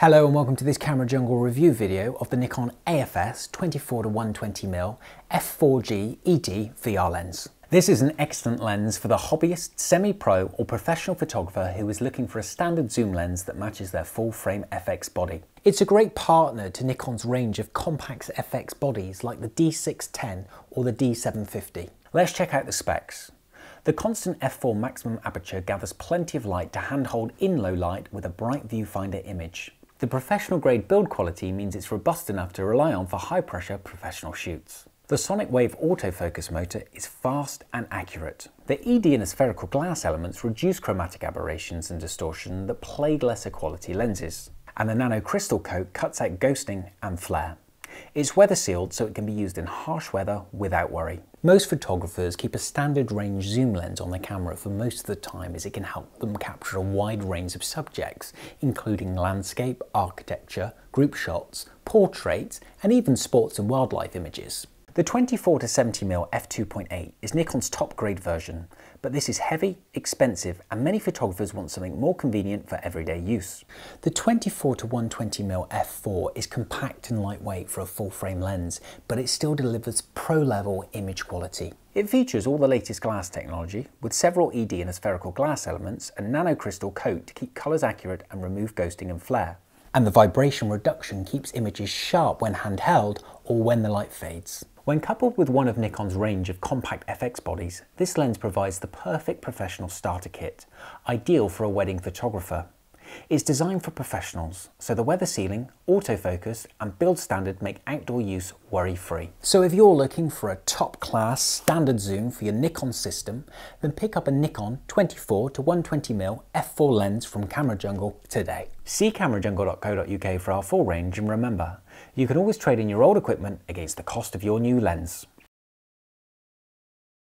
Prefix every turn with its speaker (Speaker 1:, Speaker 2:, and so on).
Speaker 1: Hello and welcome to this Camera Jungle review video of the Nikon AFS 24-120mm f4G ED VR lens. This is an excellent lens for the hobbyist, semi-pro or professional photographer who is looking for a standard zoom lens that matches their full-frame FX body. It's a great partner to Nikon's range of compact FX bodies like the D610 or the D750. Let's check out the specs. The constant f4 maximum aperture gathers plenty of light to handhold in low light with a bright viewfinder image. The professional grade build quality means it's robust enough to rely on for high pressure professional shoots. The Sonic Wave autofocus motor is fast and accurate. The ED and aspherical glass elements reduce chromatic aberrations and distortion that plague lesser quality lenses. And the nano crystal coat cuts out ghosting and flare. It's weather sealed so it can be used in harsh weather without worry. Most photographers keep a standard range zoom lens on their camera for most of the time as it can help them capture a wide range of subjects, including landscape, architecture, group shots, portraits, and even sports and wildlife images. The 24 to 70mm f2.8 is Nikon's top grade version, but this is heavy, expensive, and many photographers want something more convenient for everyday use. The 24 to 120mm f4 is compact and lightweight for a full frame lens, but it still delivers pro level image quality. It features all the latest glass technology, with several ED and aspherical glass elements and nanocrystal coat to keep colours accurate and remove ghosting and flare. And the vibration reduction keeps images sharp when handheld or when the light fades. When coupled with one of Nikon's range of compact FX bodies, this lens provides the perfect professional starter kit, ideal for a wedding photographer. It's designed for professionals, so the weather sealing, autofocus and build standard make outdoor use worry-free. So if you're looking for a top-class standard zoom for your Nikon system, then pick up a Nikon 24 to 120mm f4 lens from Camera Jungle today. See camerajungle.co.uk for our full range and remember, you can always trade in your old equipment against the cost of your new lens.